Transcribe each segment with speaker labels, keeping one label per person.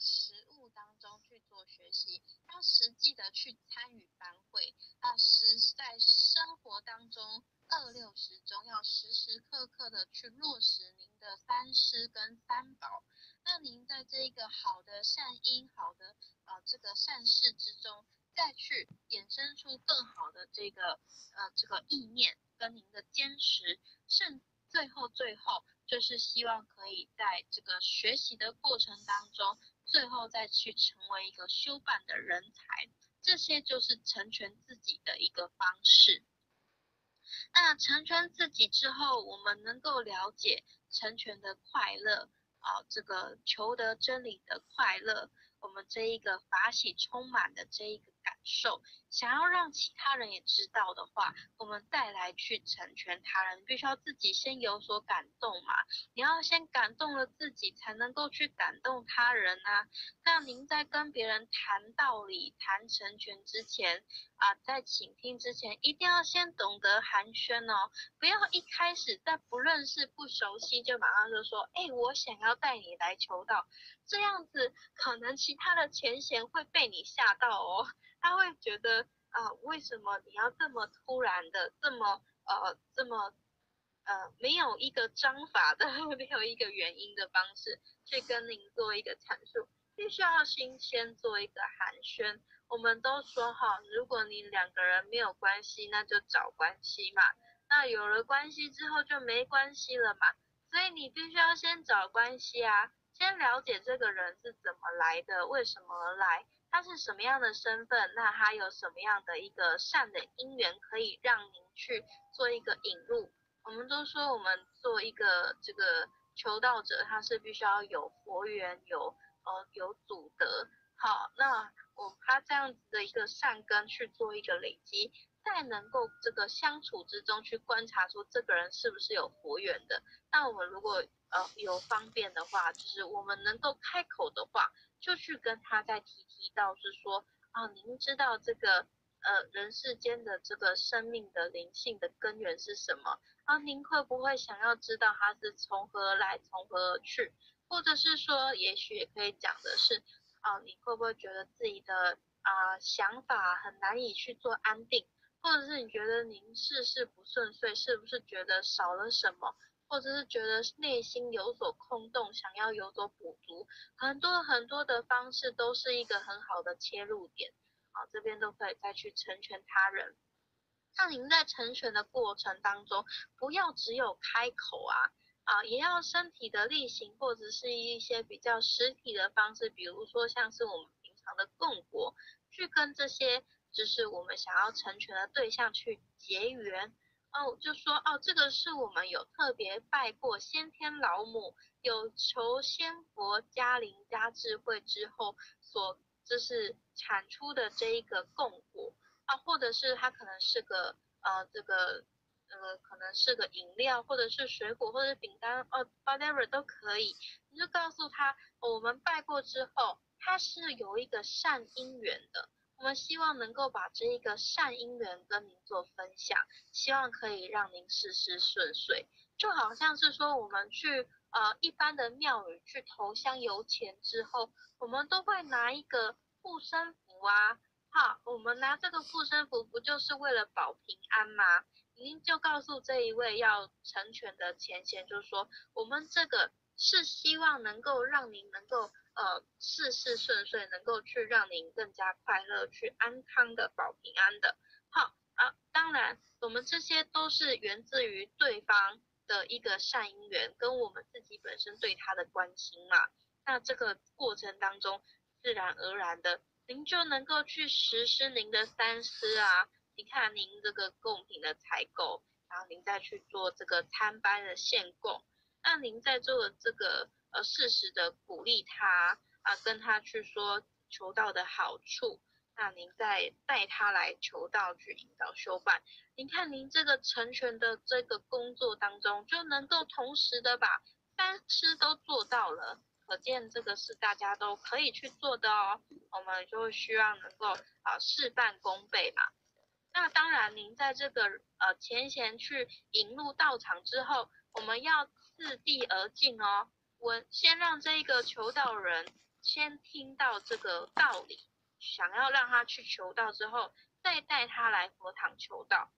Speaker 1: 实物当中去做学习，要实际的去参与班会啊，实在生活当中二六十中要时时刻刻的去落实您的三师跟三宝。那您在这一个好的善因、好的呃这个善事之中，再去衍生出更好的这个呃这个意念跟您的坚持，甚最后最后就是希望可以在这个学习的过程当中，最后再去成为一个修办的人才，这些就是成全自己的一个方式。那成全自己之后，我们能够了解成全的快乐。啊，这个求得真理的快乐，我们这一个法喜充满的这一个感受，想要让其他人也知道的话，我们再来去成全他人，必须要自己先有所感动嘛。你要先感动了自己，才能够去感动他人啊。那您在跟别人谈道理、谈成全之前，啊，在倾听之前，一定要先懂得寒暄哦，不要一开始在不认识、不熟悉就马上就说，哎，我想要带你来求道，这样子可能其他的前贤会被你吓到哦，他会觉得啊，为什么你要这么突然的，这么呃，这么呃，没有一个章法的，没有一个原因的方式去跟您做一个阐述，必须要先先做一个寒暄。我们都说哈，如果你两个人没有关系，那就找关系嘛。那有了关系之后就没关系了嘛。所以你必须要先找关系啊，先了解这个人是怎么来的，为什么而来，他是什么样的身份，那他有什么样的一个善的因缘可以让您去做一个引入。我们都说我们做一个这个求道者，他是必须要有佛缘，有呃有祖德。好，那我。他这样子的一个善根去做一个累积，再能够这个相处之中去观察出这个人是不是有佛缘的。那我们如果呃有方便的话，就是我们能够开口的话，就去跟他再提提到是说啊，您知道这个呃人世间的这个生命的灵性的根源是什么？啊，您会不会想要知道它是从何来，从何而去？或者是说，也许也可以讲的是。啊，你会不会觉得自己的啊想法很难以去做安定，或者是你觉得您事事不顺遂，是不是觉得少了什么，或者是觉得内心有所空洞，想要有所补足，很多很多的方式都是一个很好的切入点。啊，这边都可以再去成全他人。那您在成全的过程当中，不要只有开口啊。啊，也要身体的力行，或者是一些比较实体的方式，比如说像是我们平常的供果，去跟这些就是我们想要成全的对象去结缘。哦，就说哦，这个是我们有特别拜过先天老母，有求仙佛加灵加智慧之后所就是产出的这一个供果啊，或者是它可能是个呃这个。呃，可能是个饮料，或者是水果，或者是饼干，哦，whatever 都可以。你就告诉他，我们拜过之后，他是有一个善因缘的。希望能够把这一个善因缘跟您做分享，希望可以让您事事顺遂。就好像是说，我们去呃一般的庙宇去投香油钱之后，我们都会拿一个护身符啊，哈，我们拿这个护身符不就是为了保平安吗？您就告诉这一位要成全的前贤，就是说，我们这个是希望能够让您能够呃事事顺遂，能够去让您更加快乐，去安康的保平安的。好啊，当然我们这些都是源自于对方的一个善因缘，跟我们自己本身对他的关心嘛。那这个过程当中，自然而然的，您就能够去实施您的三思啊。你看您这个贡品的采购，然后您再去做这个参班的献供，那您在做的这个呃适时的鼓励他啊，跟他去说求道的好处，那您再带他来求道去引导修办。您看您这个成全的这个工作当中，就能够同时的把三师都做到了，可见这个是大家都可以去做的哦。我们就希望能够啊事半功倍嘛。那当然，您在这个呃前贤去引入道场之后，我们要自地而进哦。我先让这一个求道人先听到这个道理，想要让他去求道之后，再带他来佛堂求道。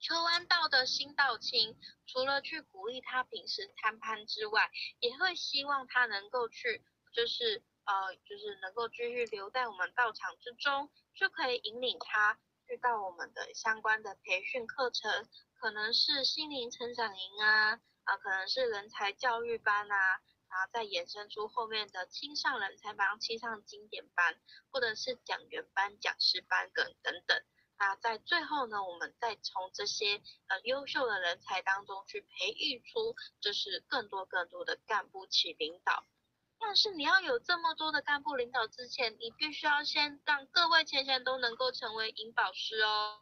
Speaker 1: 求完道的新道亲，除了去鼓励他平时参攀之外，也会希望他能够去，就是呃，就是能够继续留在我们道场之中，就可以引领他去到我们的相关的培训课程，可能是心灵成长营啊，啊，可能是人才教育班啊，然后再衍生出后面的青上人才班、青上经典班，或者是讲员班、讲师班等等等。那在最后呢，我们再从这些呃优秀的人才当中去培育出，就是更多更多的干部起领导。但是你要有这么多的干部领导之前，你必须要先让各位前贤都能够成为引导师哦，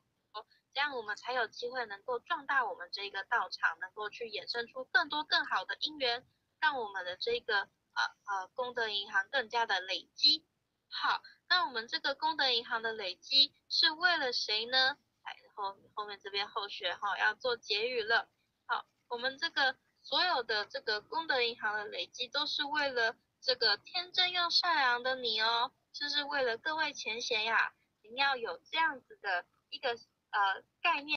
Speaker 1: 这样我们才有机会能够壮大我们这个道场，能够去衍生出更多更好的因缘，让我们的这个呃呃功德银行更加的累积。好。那我们这个功德银行的累积是为了谁呢？哎，后后面这边后学哈要做结语了。好，我们这个所有的这个功德银行的累积都是为了这个天真又善良的你哦，这是为了各位前贤呀，您要有这样子的一个呃概念。